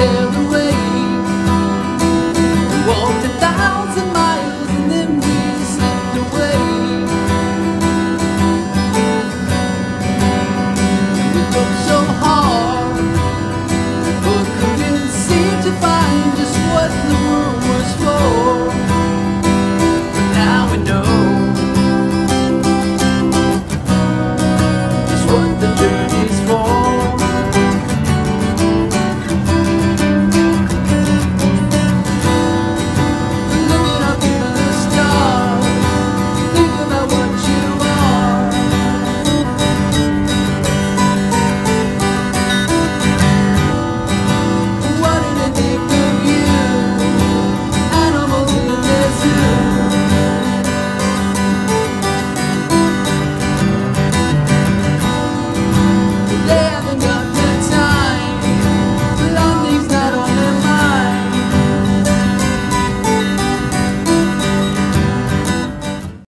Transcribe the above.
sail.